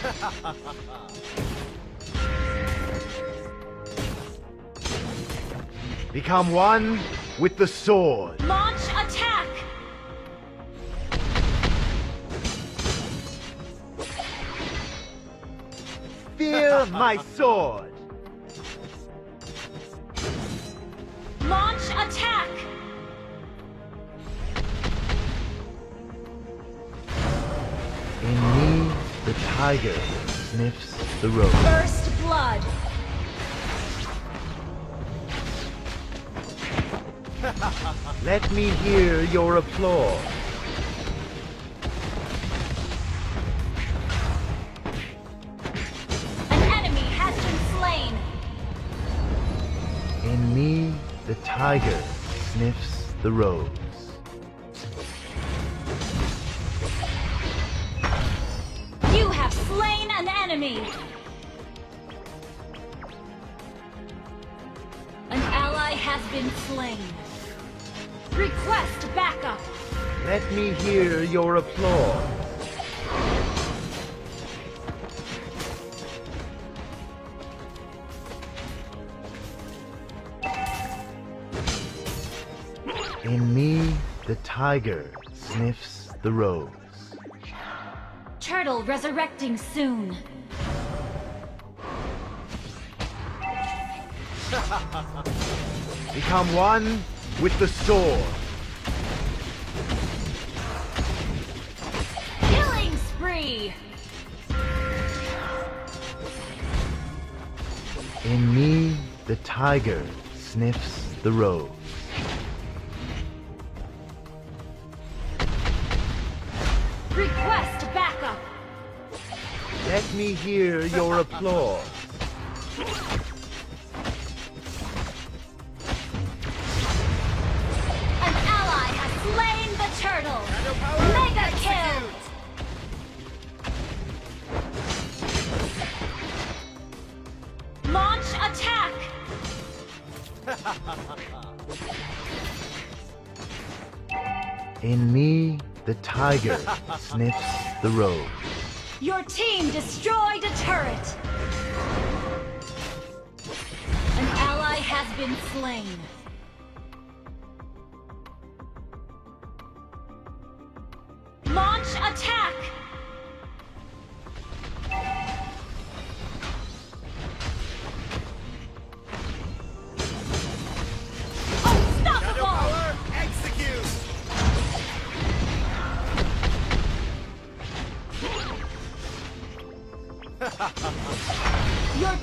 Become one with the sword. Launch attack! Fear my sword. Launch attack! Tiger sniffs the road. First blood! Let me hear your applause. An enemy has been slain! In me, the tiger sniffs the rose. Enemy! An ally has been slain. Request backup! Let me hear your applause. In me, the tiger sniffs the rose. Turtle resurrecting soon. Become one with the sword. Killing spree! In me, the tiger sniffs the rose. Request! Let me hear your applause. An ally has slain the turtle! Mega kill! Launch attack! In me, the tiger sniffs the rose. Your team destroyed a turret! An ally has been slain.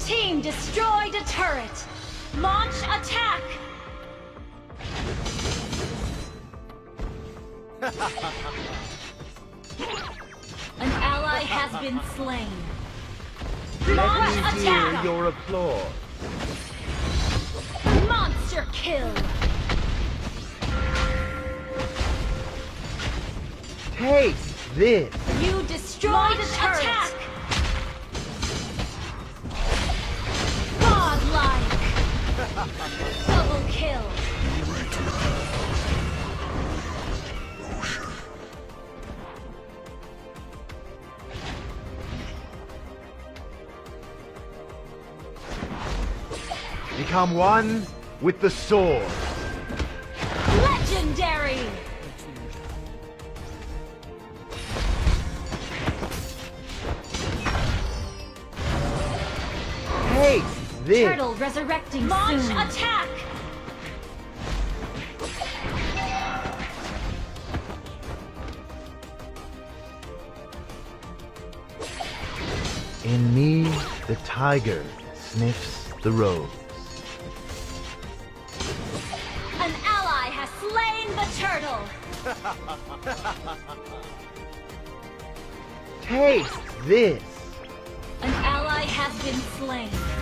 Team destroyed a turret! Launch attack! An ally has been slain. Launch Let me hear attack! your applause. Monster kill! Take this. You destroyed a turret! Attack! Double kill! Become one with the sword. Legendary! Take this. Turtle resurrecting Launch soon. attack! In me, the tiger sniffs the rose. An ally has slain the turtle! Take this. An ally has been slain.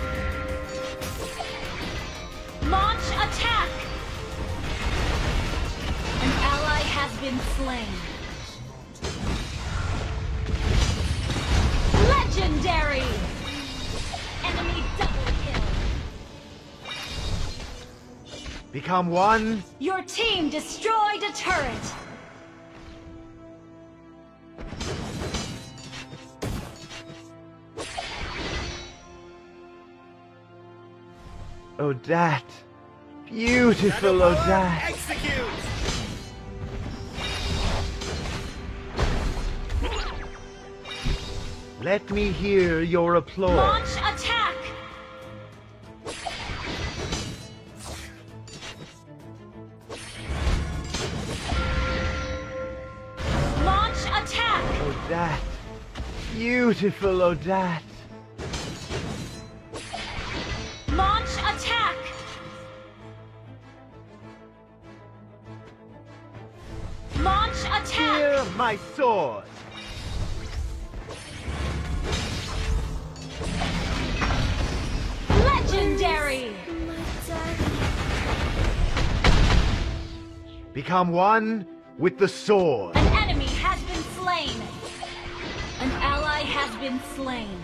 Launch attack! An ally has been slain. Legendary! Enemy double kill. Become one. Your team destroyed a turret. Oh, that. Beautiful, that. Execute! Let me hear your applause. Launch attack! Launch attack! Oh, that. Beautiful, oh, my sword. Legendary! Become one with the sword. An enemy has been slain! An ally has been slain.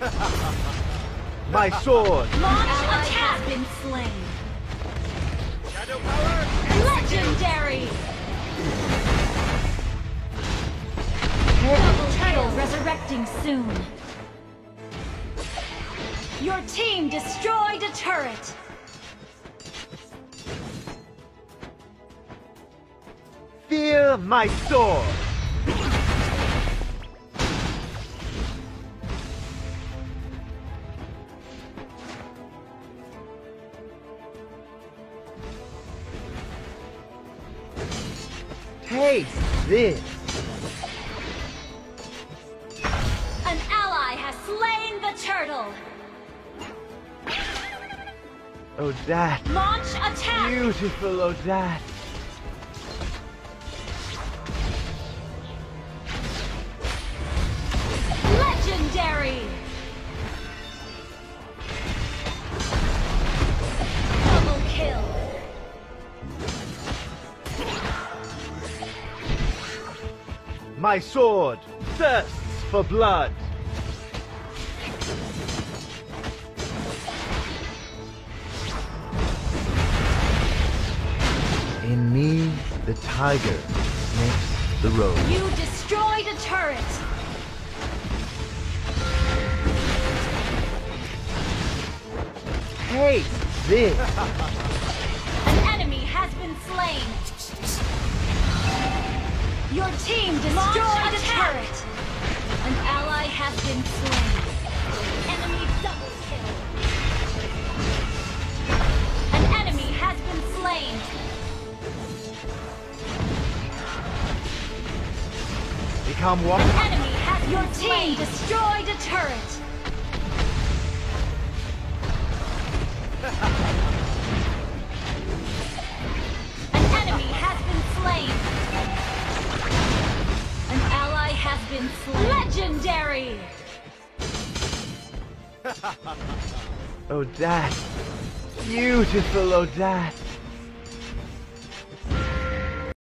My sword. Launch attack has been slain. Shadow power! Legendary! Double kill resurrecting soon. Your team destroyed a turret. Fear my sword. Taste this. An ally has slain the turtle. Oh, that. Launch attack. Beautiful, oh, that. My sword thirsts for blood. In me, the tiger makes the road. You destroyed a turret. Taste this. An enemy has been slain. Your team destroyed a turret. An ally has been slain. Enemy double kill. An enemy has been slain. Become one. An enemy has your team destroyed a turret. That. Beautiful, that.